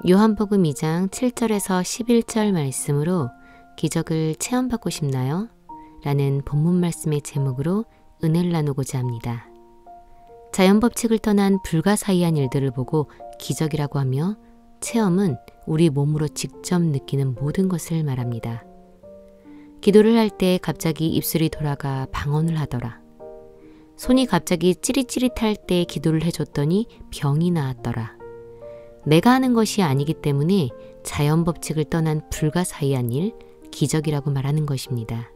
요한복음 2장 7절에서 11절 말씀으로 기적을 체험받고 싶나요? 라는 본문 말씀의 제목으로 은혜를 나누고자 합니다. 자연 법칙을 떠난 불가사의한 일들을 보고 기적이라고 하며 체험은 우리 몸으로 직접 느끼는 모든 것을 말합니다. 기도를 할 때 갑자기 입술이 돌아가 방언을 하더라. 손이 갑자기 찌릿찌릿할 때 기도를 해줬더니 병이 나았더라. 내가 하는 것이 아니기 때문에 자연 법칙을 떠난 불가사의한 일, 기적이라고 말하는 것입니다.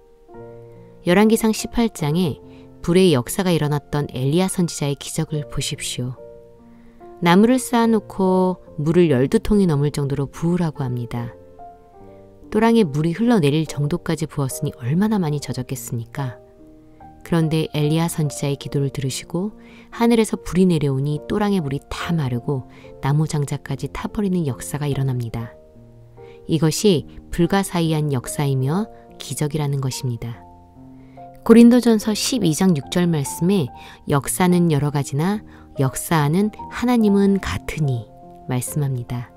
열왕기상 18장에 불의 역사가 일어났던 엘리야 선지자의 기적을 보십시오. 나무를 쌓아놓고 물을 열두 통이 넘을 정도로 부으라고 합니다. 또랑에 물이 흘러내릴 정도까지 부었으니 얼마나 많이 젖었겠습니까? 그런데 엘리야 선지자의 기도를 들으시고 하늘에서 불이 내려오니 또랑의 물이 다 마르고 나무 장자까지 타버리는 역사가 일어납니다. 이것이 불가사의한 역사이며 기적이라는 것입니다. 고린도전서 12장 6절 말씀에 역사는 여러 가지나 역사하는 하나님은 같으니 말씀합니다.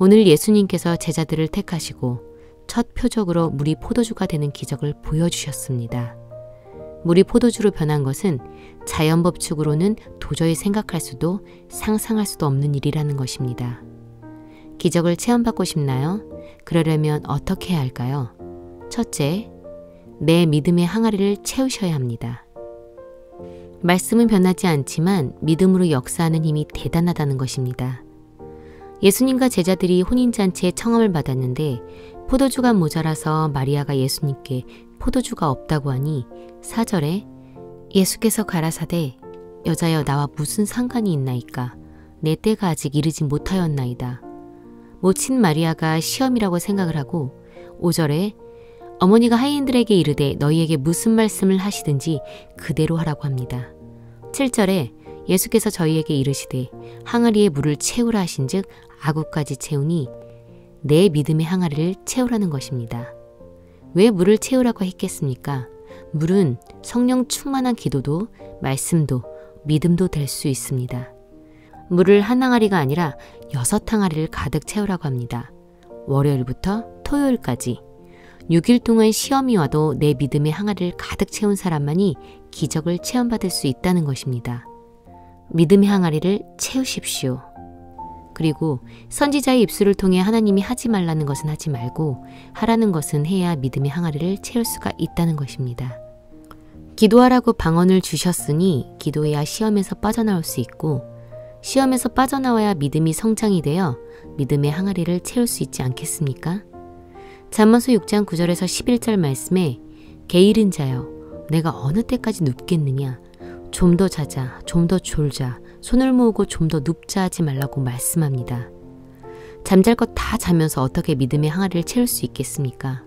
오늘 예수님께서 제자들을 택하시고 첫 표적으로 물이 포도주가 되는 기적을 보여주셨습니다. 물이 포도주로 변한 것은 자연 법칙으로는 도저히 생각할 수도 상상할 수도 없는 일이라는 것입니다. 기적을 체험받고 싶나요? 그러려면 어떻게 해야 할까요? 첫째, 내 믿음의 항아리를 채우셔야 합니다. 말씀은 변하지 않지만 믿음으로 역사하는 힘이 대단하다는 것입니다. 예수님과 제자들이 혼인잔치에 청함을 받았는데 포도주가 모자라서 마리아가 예수님께 포도주가 없다고 하니 사절에 예수께서 가라사대 여자여 나와 무슨 상관이 있나이까 내 때가 아직 이르지 못하였나이다. 모친 마리아가 시험이라고 생각을 하고 5절에 어머니가 하인들에게 이르되 너희에게 무슨 말씀을 하시든지 그대로 하라고 합니다. 7절에 예수께서 저희에게 이르시되 항아리에 물을 채우라 하신즉 아구까지 채우니 내 믿음의 항아리를 채우라는 것입니다. 왜 물을 채우라고 했겠습니까? 물은 성령 충만한 기도도 말씀도 믿음도 될 수 있습니다. 물을 한 항아리가 아니라 여섯 항아리를 가득 채우라고 합니다. 월요일부터 토요일까지 6일 동안 시험이 와도 내 믿음의 항아리를 가득 채운 사람만이 기적을 체험받을 수 있다는 것입니다. 믿음의 항아리를 채우십시오. 그리고 선지자의 입술을 통해 하나님이 하지 말라는 것은 하지 말고 하라는 것은 해야 믿음의 항아리를 채울 수가 있다는 것입니다. 기도하라고 방언을 주셨으니 기도해야 시험에서 빠져나올 수 있고 시험에서 빠져나와야 믿음이 성장이 되어 믿음의 항아리를 채울 수 있지 않겠습니까? 잠언서 6장 9절에서 11절 말씀에 게으른 자여 내가 어느 때까지 눕겠느냐 좀 더 자자 좀 더 졸자 손을 모으고 좀 더 눕자 하지 말라고 말씀합니다. 잠잘 것 다 자면서 어떻게 믿음의 항아리를 채울 수 있겠습니까?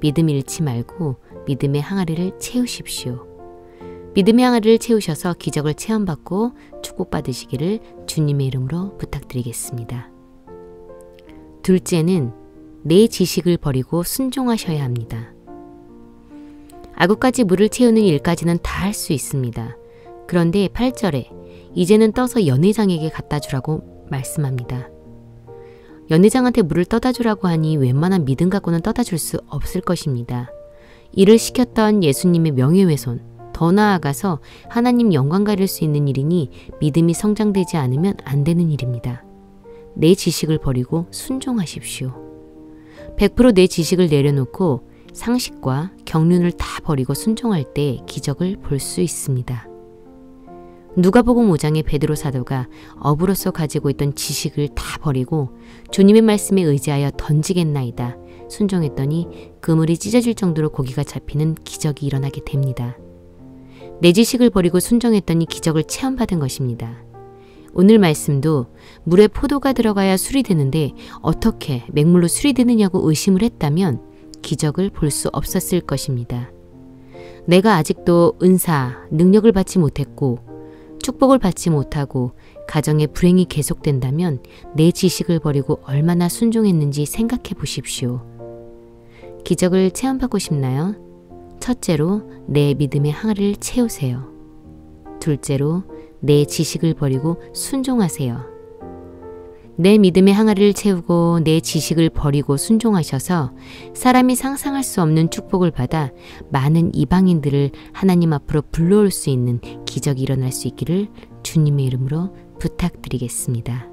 믿음 잃지 말고 믿음의 항아리를 채우십시오. 믿음의 항아리를 채우셔서 기적을 체험받고 축복받으시기를 주님의 이름으로 부탁드리겠습니다. 둘째는 내 지식을 버리고 순종하셔야 합니다. 아구까지 물을 채우는 일까지는 다 할 수 있습니다. 그런데 8절에 이제는 떠서 연회장에게 갖다 주라고 말씀합니다. 연회장한테 물을 떠다 주라고 하니 웬만한 믿음 갖고는 떠다 줄 수 없을 것입니다. 이를 시켰던 예수님의 명예훼손, 더 나아가서 하나님 영광 가릴 수 있는 일이니 믿음이 성장되지 않으면 안 되는 일입니다. 내 지식을 버리고 순종하십시오. 100%내 지식을 내려놓고 상식과 경륜을 다 버리고 순종할 때 기적을 볼 수 있습니다. 누가복음 5장의 베드로 사도가 업으로서 가지고 있던 지식을 다 버리고 주님의 말씀에 의지하여 던지겠나이다. 순종했더니 그물이 찢어질 정도로 고기가 잡히는 기적이 일어나게 됩니다. 내 지식을 버리고 순종했더니 기적을 체험받은 것입니다. 오늘 말씀도 물에 포도가 들어가야 술이 되는데 어떻게 맹물로 술이 되느냐고 의심을 했다면 기적을 볼 수 없었을 것입니다. 내가 아직도 은사, 능력을 받지 못했고 축복을 받지 못하고 가정의 불행이 계속된다면 내 지식을 버리고 얼마나 순종했는지 생각해 보십시오. 기적을 체험받고 싶나요? 첫째로 내 믿음의 항아리를 채우세요. 둘째로 내 지식을 버리고 순종하세요. 내 믿음의 항아리를 채우고 내 지식을 버리고 순종하셔서 사람이 상상할 수 없는 축복을 받아 많은 이방인들을 하나님 앞으로 불러올 수 있는 기적이 일어날 수 있기를 주님의 이름으로 부탁드리겠습니다.